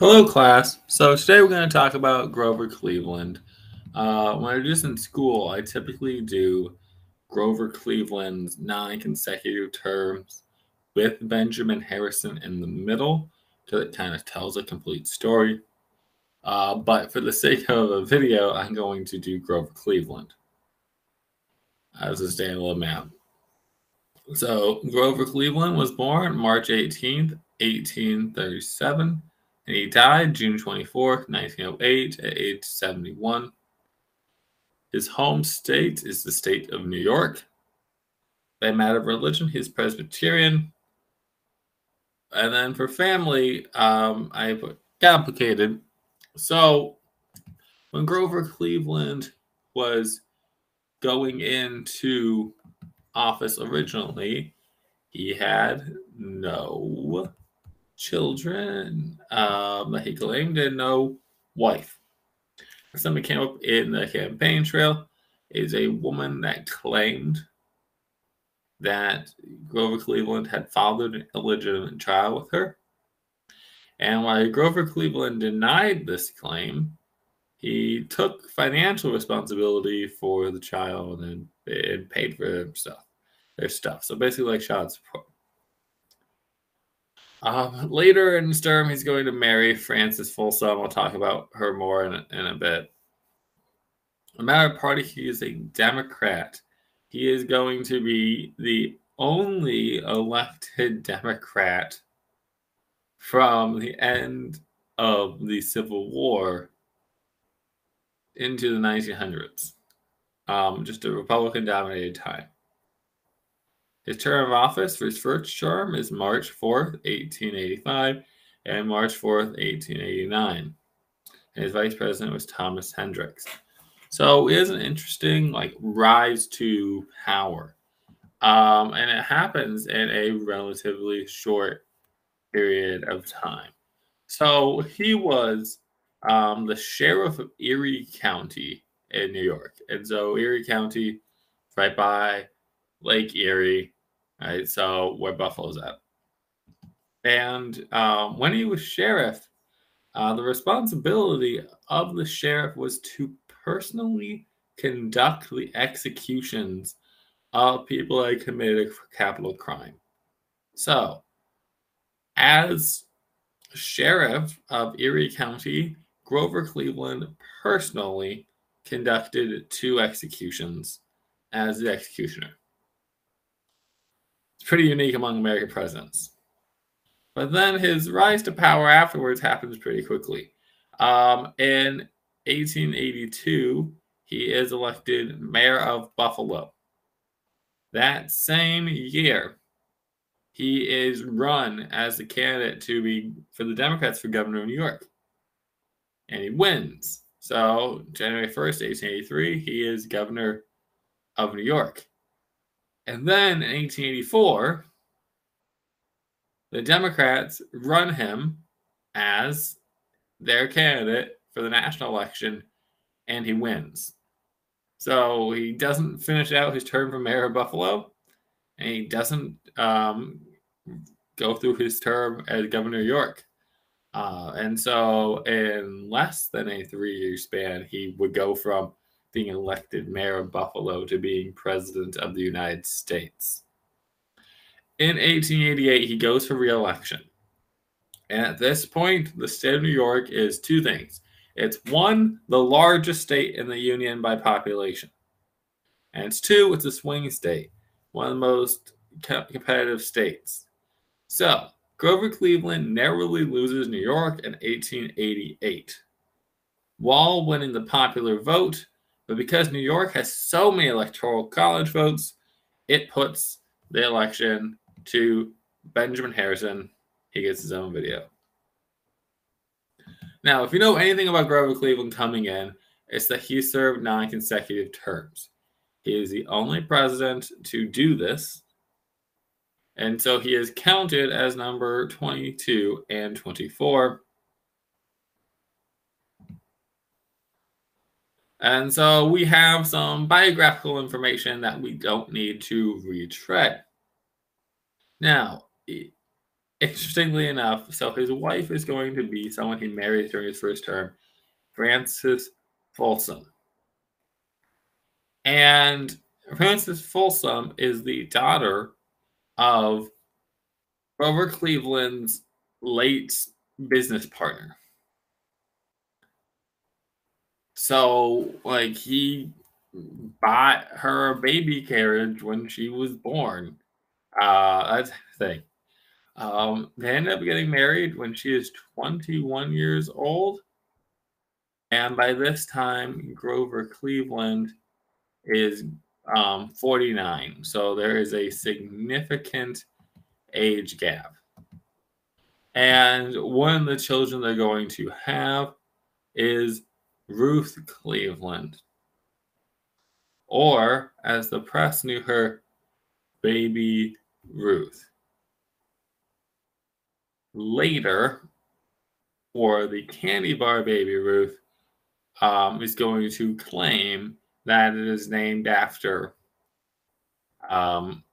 Hello, class. So today we're going to talk about Grover Cleveland. Uh, when I'm just in school, I typically do Grover Cleveland's nine consecutive terms with Benjamin Harrison in the middle because it kind of tells a complete story. Uh, but for the sake of a video, I'm going to do Grover Cleveland as a standalone map. So Grover Cleveland was born March 18th, 1837 and he died June 24, 1908, at age 71. His home state is the state of New York. By matter of religion, he's Presbyterian. And then for family, um, I put complicated. So when Grover Cleveland was going into office originally, he had no children um, he claimed and no wife. Something came up in the campaign trail is a woman that claimed that Grover Cleveland had fathered an illegitimate child with her. And while Grover Cleveland denied this claim, he took financial responsibility for the child and, and paid for their stuff, their stuff. So basically, like child support. Um, later in Sturm, he's going to marry Frances Folsom. We'll talk about her more in a, in a bit. No matter party, he is a Democrat. He is going to be the only elected Democrat from the end of the Civil War into the 1900s. Um, just a Republican dominated time. His term of office for his first term is March 4th, 1885, and March 4th, 1889. And his vice president was Thomas Hendricks. So it is an interesting like rise to power. Um, and it happens in a relatively short period of time. So he was um, the sheriff of Erie County in New York. And so Erie County, right by Lake Erie, right? So where Buffalo's at. And um, when he was sheriff, uh, the responsibility of the sheriff was to personally conduct the executions of people that committed capital crime. So, as sheriff of Erie County, Grover Cleveland personally conducted two executions as the executioner pretty unique among American presidents. But then his rise to power afterwards happens pretty quickly. Um, in 1882, he is elected mayor of Buffalo. That same year, he is run as a candidate to be for the Democrats for governor of New York. And he wins. So, January 1st, 1883, he is governor of New York. And then in 1884, the Democrats run him as their candidate for the national election, and he wins. So he doesn't finish out his term for mayor of Buffalo, and he doesn't um, go through his term as governor of York. Uh, and so, in less than a three year span, he would go from being elected mayor of Buffalo to being president of the United States. In 1888, he goes for reelection. And at this point, the state of New York is two things. It's one, the largest state in the Union by population. And it's two, it's a swing state, one of the most competitive states. So, Grover Cleveland narrowly loses New York in 1888. While winning the popular vote, but because New York has so many electoral college votes, it puts the election to Benjamin Harrison. He gets his own video. Now, if you know anything about Grover Cleveland coming in, it's that he served nine consecutive terms. He is the only president to do this. And so he is counted as number 22 and 24 And so we have some biographical information that we don't need to retread. Now, interestingly enough, so his wife is going to be someone he married during his first term, Frances Folsom. And Frances Folsom is the daughter of Grover Cleveland's late business partner. So, like, he bought her a baby carriage when she was born. Uh, that's the thing. Um, they end up getting married when she is 21 years old. And by this time, Grover Cleveland is um, 49. So there is a significant age gap. And one of the children they're going to have is Ruth Cleveland. Or, as the press knew her, Baby Ruth. Later, for the candy bar Baby Ruth, um, is going to claim that it is named after um,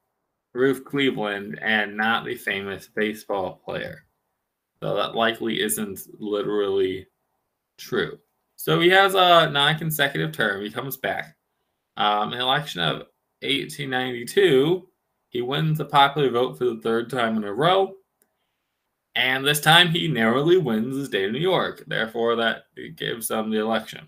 Ruth Cleveland and not the famous baseball player. So that likely isn't literally true. So he has a non consecutive term. He comes back. Um, in election of 1892, he wins the popular vote for the third time in a row. And this time he narrowly wins the state of New York. Therefore, that gives him the election.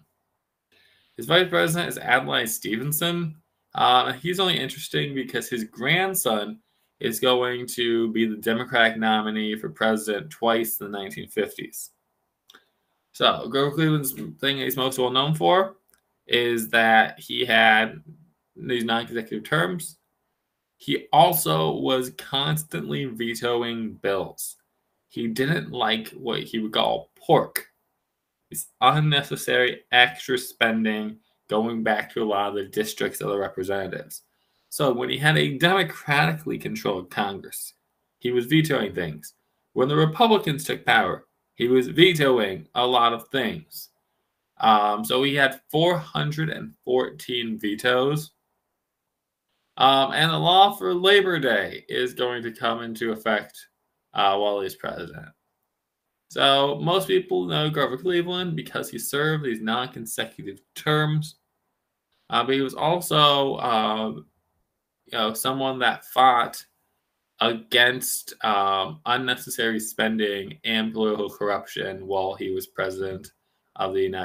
His vice president is Adlai Stevenson. Uh, he's only interesting because his grandson is going to be the Democratic nominee for president twice in the 1950s. So, Grover Cleveland's thing he's most well known for is that he had these non consecutive terms. He also was constantly vetoing bills. He didn't like what he would call pork. It's unnecessary extra spending going back to a lot of the districts of the representatives. So when he had a democratically controlled Congress, he was vetoing things. When the Republicans took power, he was vetoing a lot of things. Um, so he had 414 vetoes. Um, and the law for Labor Day is going to come into effect uh, while he's president. So most people know Grover Cleveland because he served these non-consecutive terms. Uh, but he was also, uh, you know, someone that fought against um, unnecessary spending and political corruption while he was president of the United